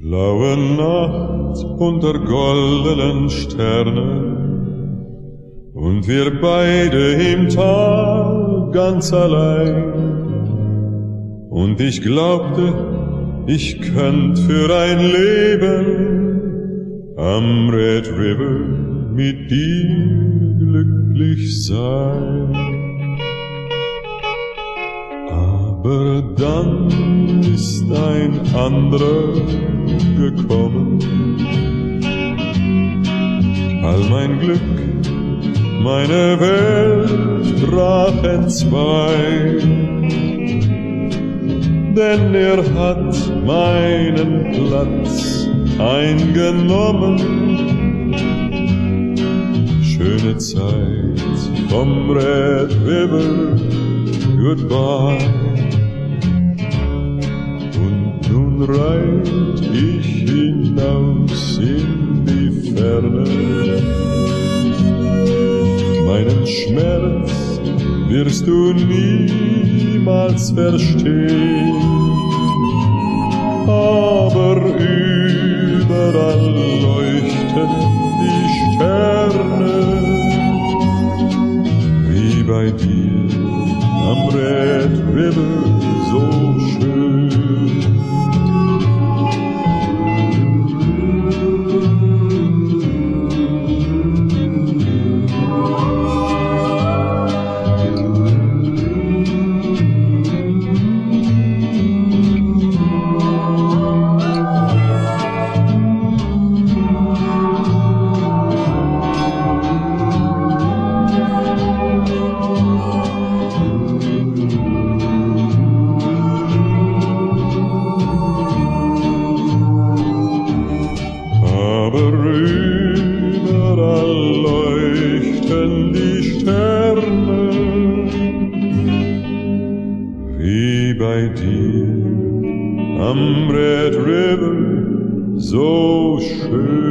Blaue Nacht unter goldenen Sternen und wir beide im Tal ganz allein. Und ich glaubte, ich könnt für ein Leben am Red River mit dir glücklich sein. Aber dann ist ein anderer gekommen. All mein Glück, meine Welt brach entzwei. Denn er hat meinen Platz eingenommen. Schöne Zeit vom Red River, goodbye. Reit ich hinaus in die Ferne. Meinen Schmerz wirst du niemals verstehen, aber überall leuchten die Sterne, wie bei dir am Red River so schön. Aber überall leuchten die Sterne, wie bei dir am Red River so schön.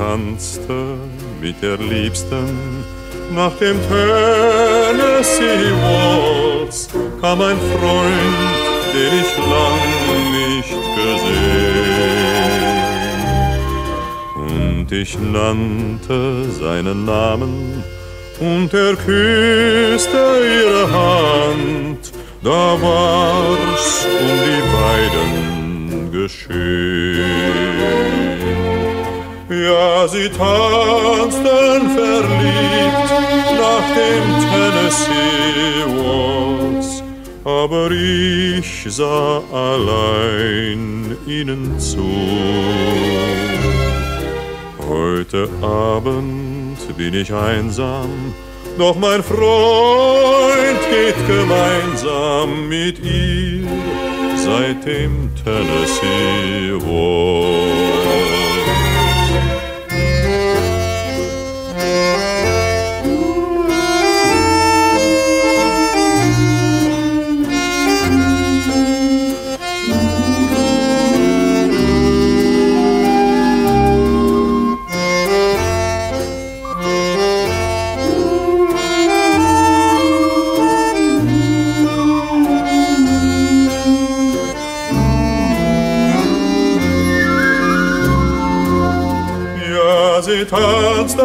Tanzte mit der Liebsten nach dem Tennessee Waltz, kam ein Freund, den ich lang nicht gesehen. Und ich nannte seinen Namen und er küsste ihre Hand, da war's um die beiden geschehen. Ja, sie tanzten verliebt nach dem Tennessee Waltz, aber ich sah allein ihnen zu. Heute Abend bin ich einsam, doch mein Freund geht gemeinsam mit ihr seit dem Tennessee Waltz. Sie tanzten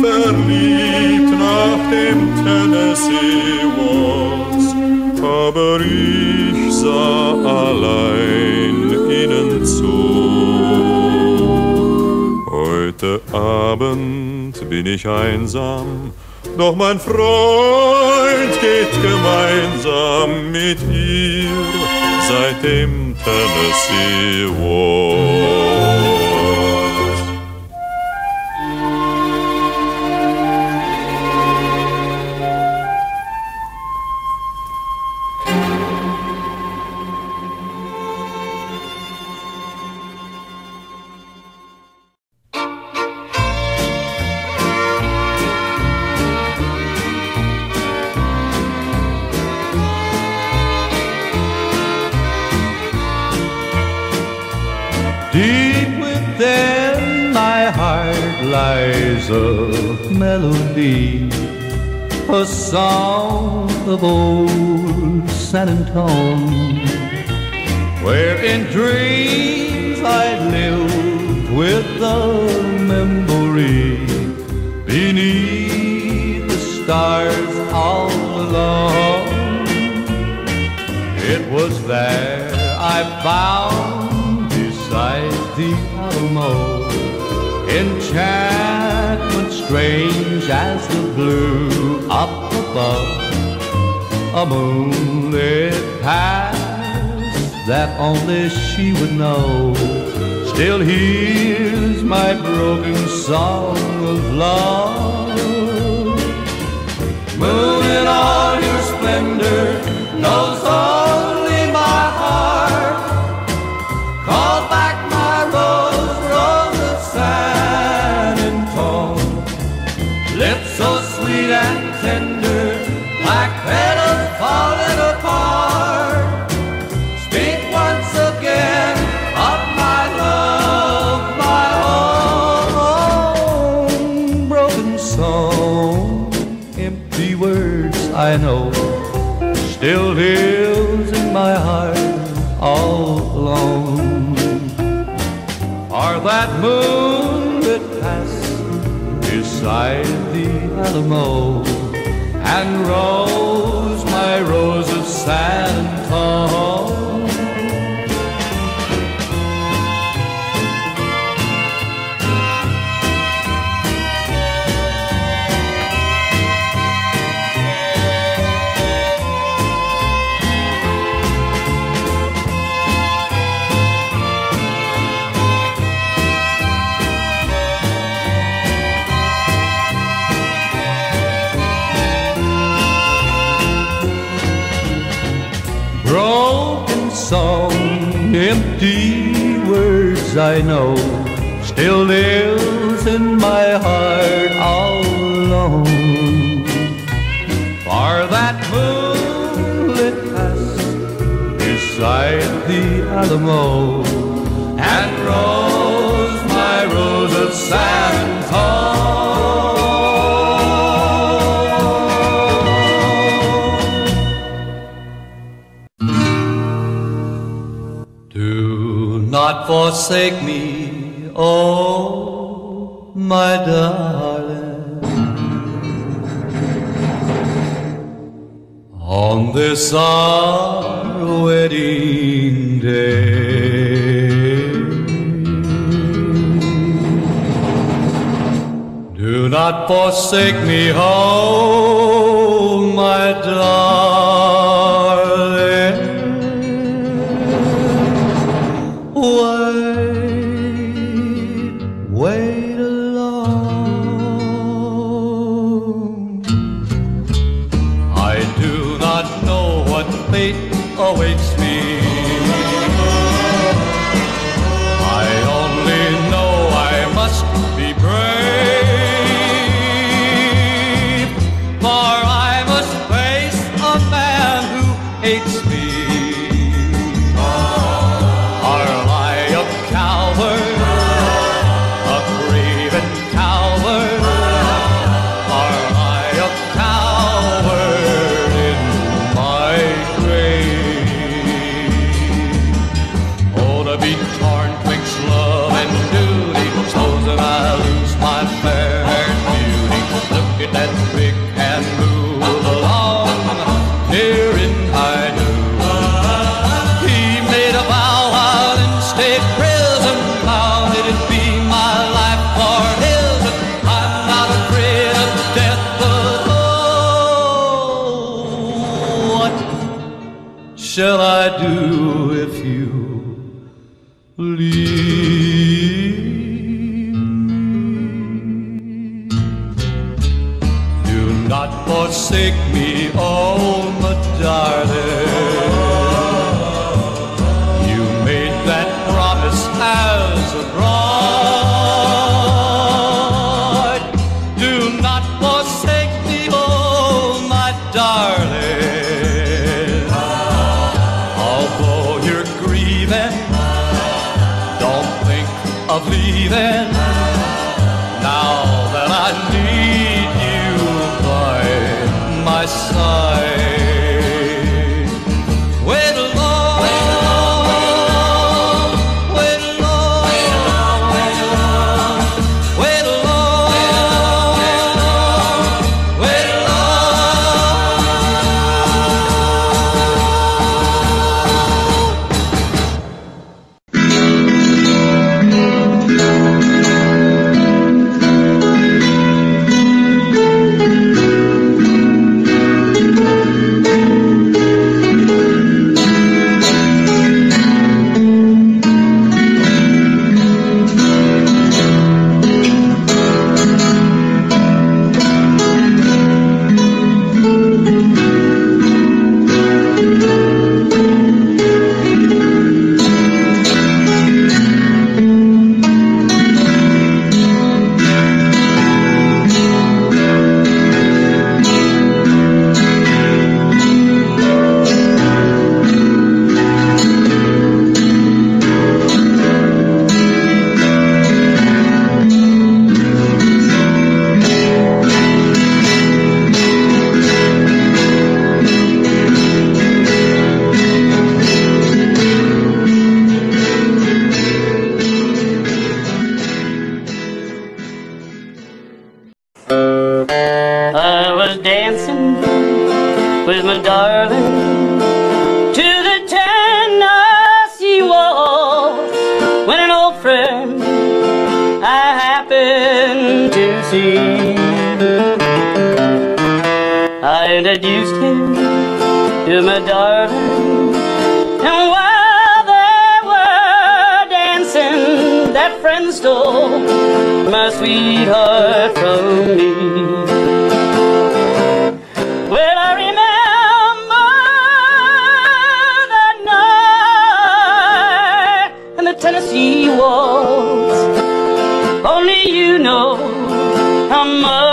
verliebt nach dem Tennessee Waltz, aber ich sah allein ihnen zu. Heute Abend bin ich einsam, doch mein Freund geht gemeinsam mit ihr seit dem Tennessee Waltz. Melody, a song of old San Antone, where in dreams I lived with the memory beneath the stars all alone. It was there I found beside the Alamo enchantment strange as the blue up above. A moonlit path that only she would know still hears my broken song of love. Moon in all your splendor mow and roll. Words I know, still lives in my heart all alone. For that moonlit past beside the Alamo, and rose my rose of San forsake me, oh my darling. On this our wedding day. Do not forsake me, oh my darling. Hates me. shall I do if you? of leaving. sweetheart from me. Well, I remember that night and the Tennessee waltz. Only you know how much.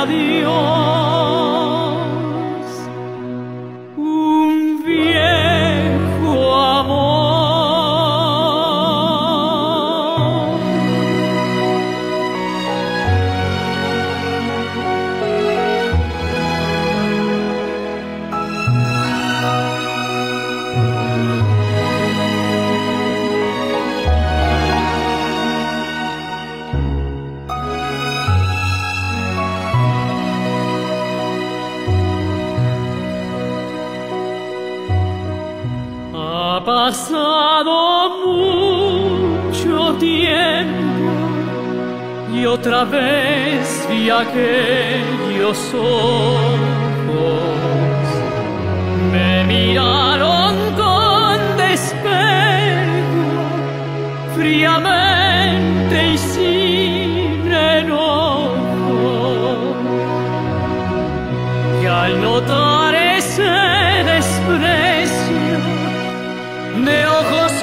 a Dios. Pasado mucho tiempo y otra vez vi aquellos ojos. Me miraron con despejo, fríamente y sin enojo. Y al notar